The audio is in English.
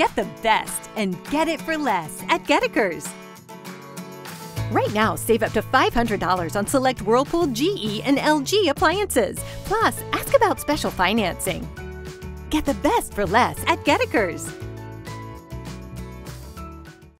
Get the best and get it for less at Goedeker's. Right now, save up to $500 on select Whirlpool, GE, and LG appliances. Plus, ask about special financing. Get the best for less at Goedeker's.